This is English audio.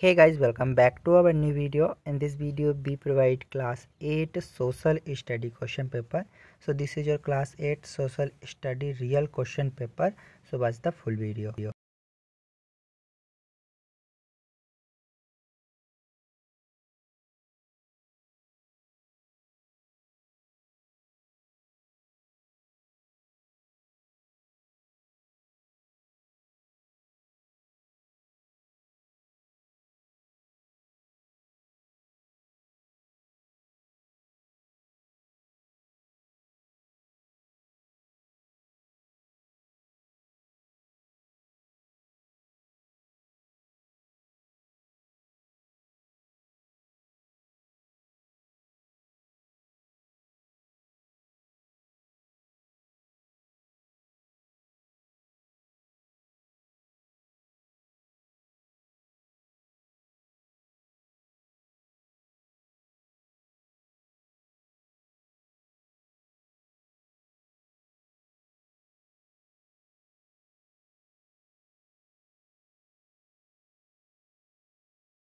hey guys welcome back to our new video. In this video we provide class 8 social study question paper. So this is your class 8 social study real question paper. So watch the full video.